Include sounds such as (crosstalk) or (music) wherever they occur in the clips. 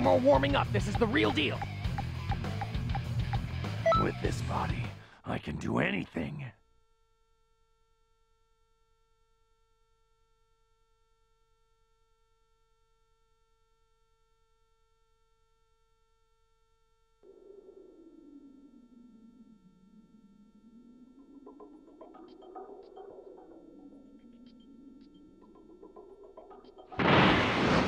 more warming up. This is the real deal. With this body, I can do anything.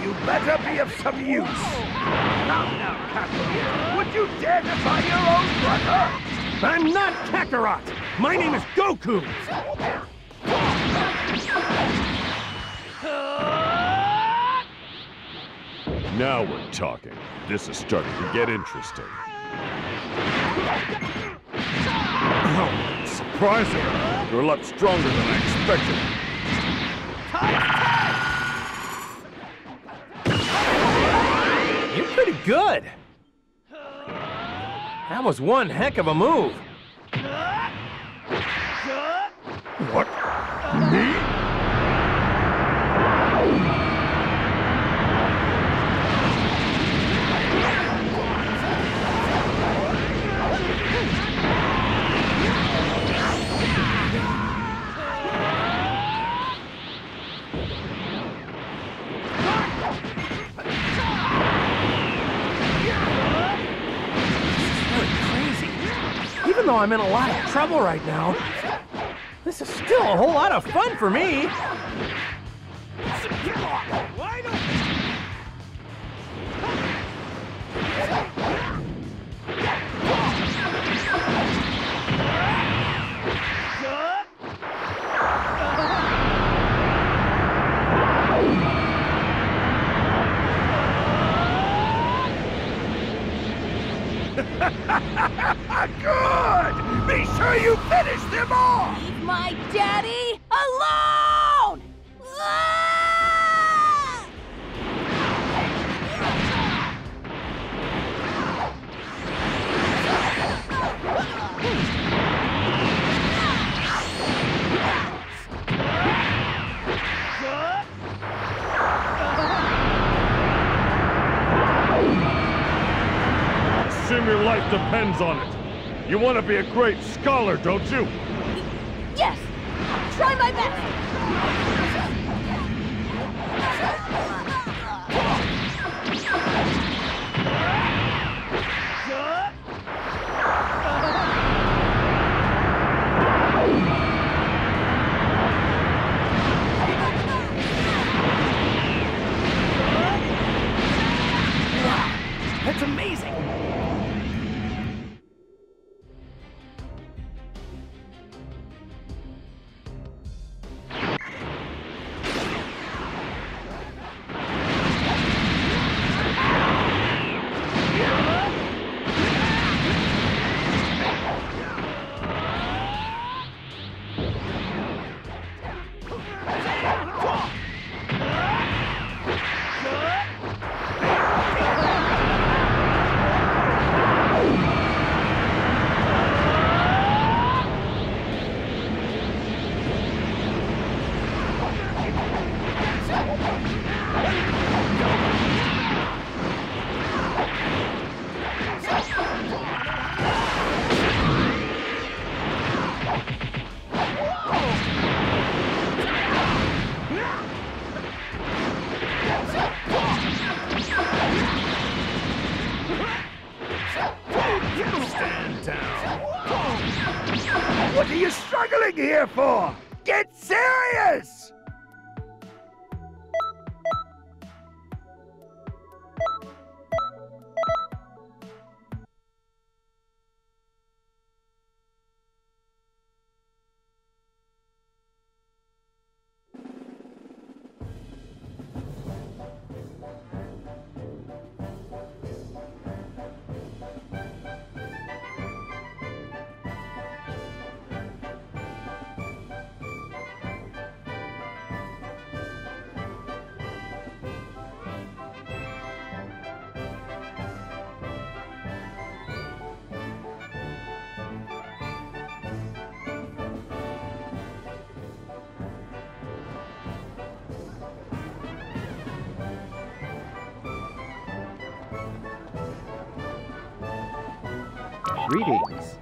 You better be of some use. Come now, Kakarot. Would you dare defy your own brother? I'm not Kakarot! My name is Goku! Now we're talking. This is starting to get interesting. Oh, (laughs) surprising. You're a lot stronger than I expected. Pretty good! That was one heck of a move. Even though I'm in a lot of trouble right now, this is still a whole lot of fun for me. (laughs) Sure you finish them all! Leave my daddy alone! Ah! Assume your life depends on it. You want to be a great scholar, don't you? Yes! I'll try my best! That's amazing. You struggling here for? Get serious! Greetings.